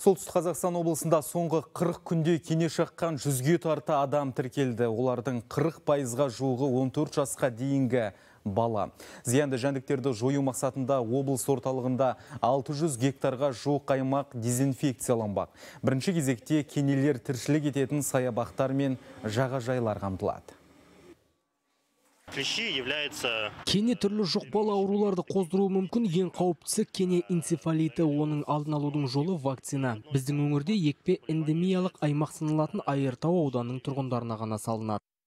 Солтүстік Қазақстан облысында соңғы 40 күнде кене шаққан жүзге тарта адам тіркелді. Олардың 40 пайызға жуығы 14 жасқа дейінгі бала. Зиянды жәндіктерді жою мақсатында облыс орталығында 600 гектарға жуық аймақ дезинфекцияланбақ. Бірінші кезекте кенелер тіршілік ететін саябақтар мен жағажайлар қамтылады. Клещи являются кене түрлі жұқпалы ауруларды қоздыруы мүмкін. Ең қауіптісі кене энцефалиті. Оның алдын алудың жолы вакцина. Біздің өңірде екпе эндемиялық аймақ саналатын айыртау ауданының тұрғындарына ғана салынады.